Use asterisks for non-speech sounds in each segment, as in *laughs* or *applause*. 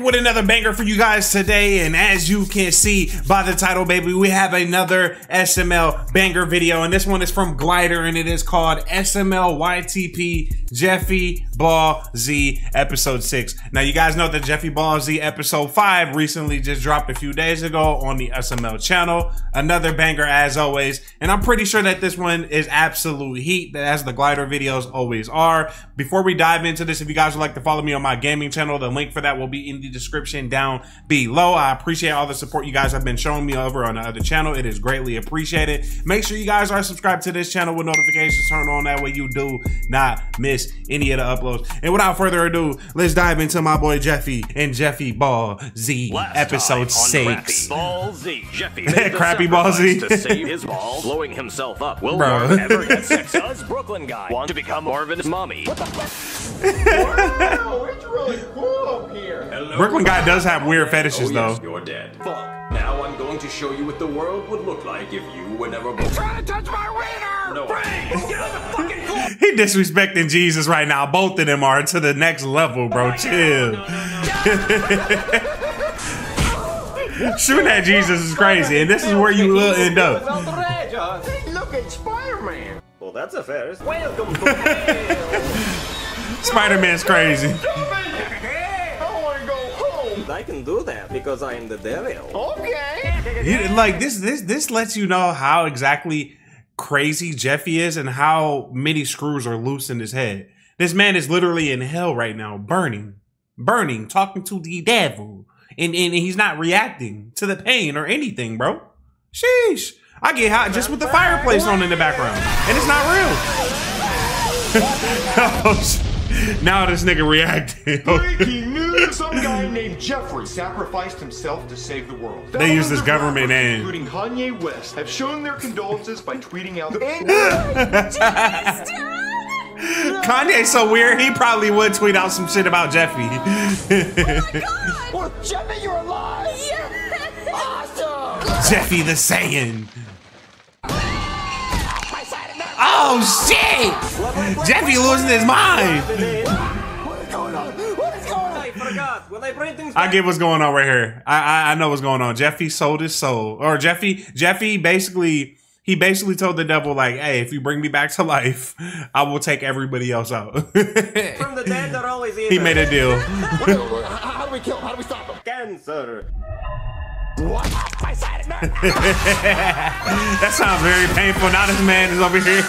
with another banger for you guys today. And as you can see by the title, baby, we have another SML banger video. And this one is from Glider and it is called SML YTP Jeffy Ball Z episode 6. Now, you guys know that Jeffy Ball Z episode 5 recently just dropped a few days ago on the SML channel. Another banger as always. And I'm pretty sure that this one is absolute heat, that as the Glider videos always are. Before we dive into this, if you guys would like to follow me on my gaming channel, the link for that will be in the description down below. I appreciate all the support you guys have been showing me over on the other channel. It is greatly appreciated. Make sure you guys are subscribed to this channel with notifications turned on. That way you do not miss any of the uploads. And without further ado, let's dive into my boy Jeffy and Jeffy Ball Z Last episode six. Crappy Ball Z. Jeffy made *laughs* Crappy Ball Z. to save his ball, *laughs* blowing himself up. Will Bro. Ever get sex? Does Brooklyn guy want to become Marvin's mommy? *laughs* Wow, it's Brooklyn guy does have weird oh, fetishes oh, yes, though. You're dead. Fuck. Now I'm going to show you what the world would look like if you were never born. Trying to touch my wiener! No. Get on the fucking *laughs* floor! He disrespecting Jesus right now. Both of them are to the next level, bro. Oh Chill. *laughs* Shooting at Jesus is crazy, and this is where you will end up. Look at Spider-Man. Well, that's a first. Welcome to. *laughs* Spider Man's crazy. I want to go home. I can do that because I am the devil. Okay. He- like this, this, this lets you know how exactly crazy Jeffy is and how many screws are loose in his head. This man is literally in hell right now, burning, burning, talking to the devil, and and he's not reacting to the pain or anything, bro. Sheesh. I get hot just with the fireplace on in the background, and it's not real. *laughs* Oh, sh- now this nigga reacting. *laughs* Breaking news! Some guy named Jeffrey sacrificed himself to save the world. They use this government name. including Kanye West, have shown their condolences by tweeting out. *laughs* *laughs* Kanye's so weird. He probably would tweet out some shit about Jeffy. oh Well, Jeffy, you're alive! Awesome! Jeffy the Saiyan. Oh shit! Jeffy losing his mind. What is going on? What is going on? I forgot. Will I bring things I get what's going on right here. I, I I know what's going on. Jeffy sold his soul, or Jeffy Jeffy basically he basically told the devil like, "Hey, if you bring me back to *laughs* life, I will take everybody else out." *laughs* From the dead, they're always he made a deal. How *laughs* how do we kill? How do we stop him? cancer. That sounds very painful. Now this man is over here.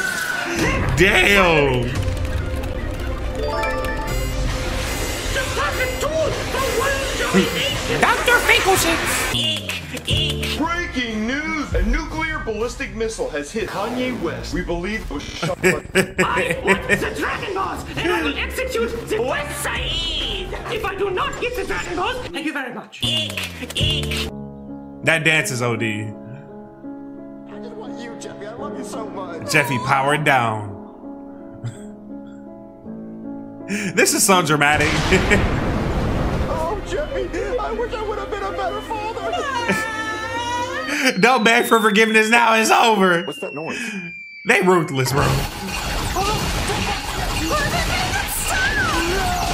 Damn. Dr. Finkelstein. Breaking news! A nuclear ballistic missile has hit Kanye West. We believe it was shot by. I want the Dragon Balls, and I will execute the West Side! If I do not get the Dragon Balls, thank you very much. That dance is OD. I just want you, Jeffy. I love you so much. Jeffy powered down. *laughs* this is so dramatic. *laughs* Oh, Jeffy, I wish I would have been a better father. *laughs* Don't beg for forgiveness now. It's over. What's that noise? They ruthless, bro. Oh,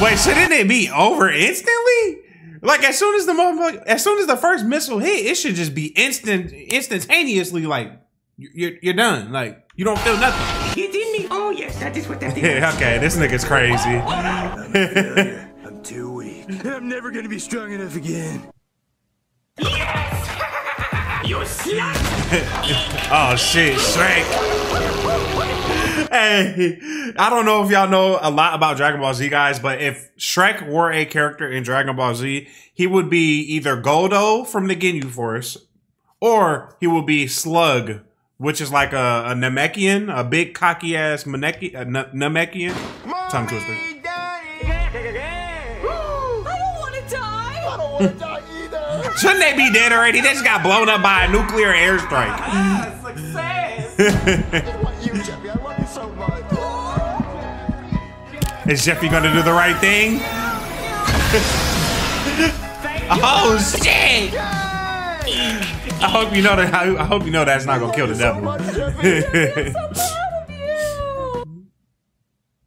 Wait, shouldn't it be over instantly? Like as soon as the moment, as soon as the first missile hit, it should just be instant, instantaneously. Like you're you're done. Like you don't feel nothing. He did me. Oh, yes, that is what that *laughs* is. Yeah, okay, this nigga's crazy. *laughs* I'm too weak. I'm never gonna be strong enough again. Yes, *laughs* You slut! Oh shit, Shrek. Hey, I don't know if y'all know a lot about Dragon Ball Z guys, but if Shrek were a character in Dragon Ball Z, he would be either Guldo from the Ginyu Force, or he would be Slug, which is like a, a Namekian, a big cocky ass Maneki, uh, a N- Namekian. Tongue twister. Daddy! *laughs* I don't want to die. I don't want to die either. Shouldn't they be dead already? They just got blown up by a nuclear airstrike. *laughs* I just Is Jeffy gonna do the right thing? *laughs* oh shit! I hope you know that. I hope you know that's not gonna kill the So much, Jeffy. I'm so proud of you.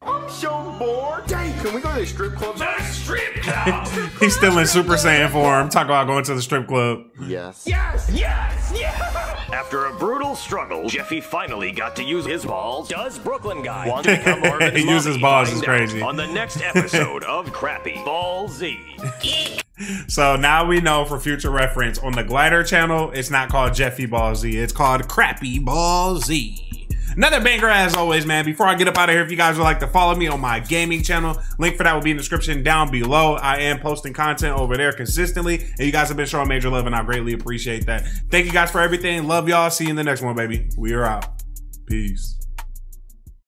I'm so bored. Dang, can we go to the strip clubs? The strip club! *laughs* He's still in Super Saiyan form. Talk about going to the strip club. Yes. Yes, yes, yes! After a brutal struggle, Jeffy finally got to use his balls. Does Brooklyn guy want to become Marvin's *laughs* He uses balls, it's crazy. On the next episode of Crappy Ball Z. *laughs* So now we know for future reference on the Glider channel, it's not called Jeffy Ball Z. It's called Crappy Ball Z. Another banger as always, man. Before I get up out of here, if you guys would like to follow me on my gaming channel, link for that will be in the description down below. I am posting content over there consistently, and you guys have been showing major love, and I greatly appreciate that. Thank you guys for everything. Love y'all. See you in the next one, baby. We are out. Peace.